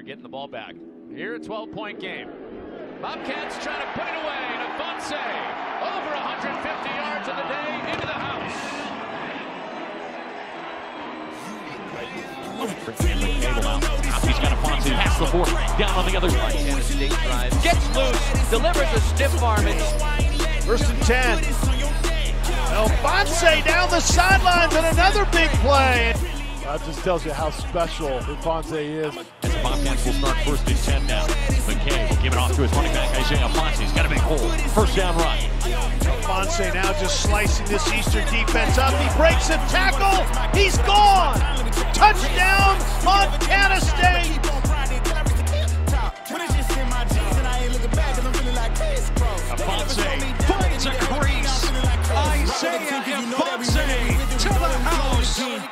they're getting the ball back. Here, a 12-point game. Bobcats trying to put it away, and Ifanse over 150 yards of the day into the house. He's got Ifanse past the board, down on the other side. State drive. Gets loose, delivers a stiff arm. and- First and 10. Ifanse down the sidelines and another big play. That just tells you how special Ifanse is. As the Bobcats will start first and 10 now. McKay will give it off to his running back, Isaiah Ifanse. He's got a big hole. First down run. Ifanse now just slicing this Eastern defense up. He breaks a tackle. He's gone. Touchdown, Montana State. Ifanse finds a crease. Isaiah Ifanse